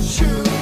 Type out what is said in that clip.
you.